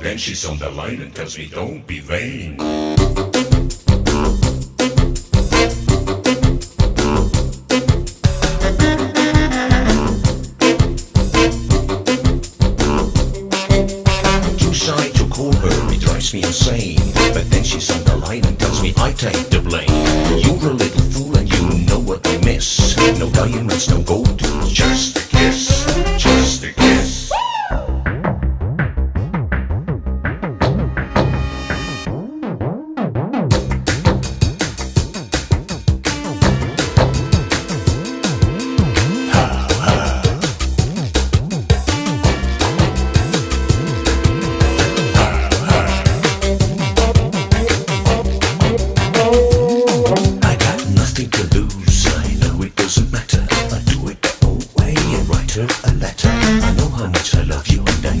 Then she's on the line and tells me don't be vain. Too shy to call her, it drives me insane. But then she's on the line and tells me I take the blame. You're a little fool and you know what I miss. No diamonds, no gold, just a kiss,